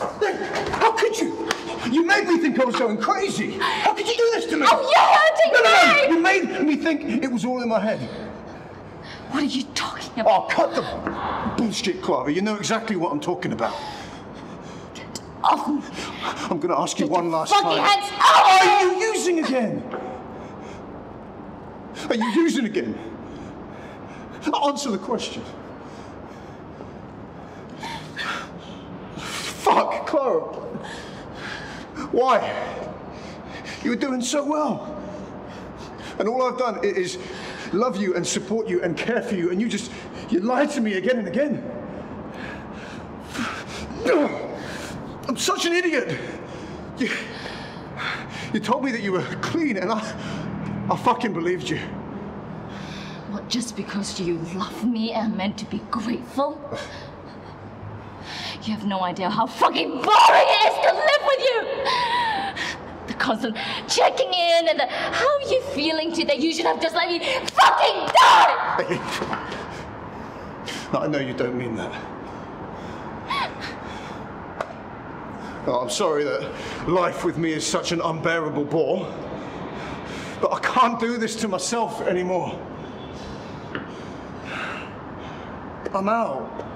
How could you? You made me think I was going crazy. How could you do this to me? Oh, you're hurting no, no, no. me! You made me think it was all in my head. What are you talking ah, about? Oh, cut the bullshit, Clara. You know exactly what I'm talking about. Off me. I'm going to ask you Get one last fucking time. hands off Are you using again? Are you using again? Answer the question. Clara. Why? You were doing so well. And all I've done is love you and support you and care for you, and you just, you lied to me again and again. I'm such an idiot. You, you told me that you were clean, and I, I fucking believed you. What, just because you love me and meant to be grateful? You have no idea how fucking boring it is to live with you! The constant checking in and the how are you feeling today? You should have just let me fucking die! I know you don't mean that. Oh, I'm sorry that life with me is such an unbearable bore, but I can't do this to myself anymore. I'm out.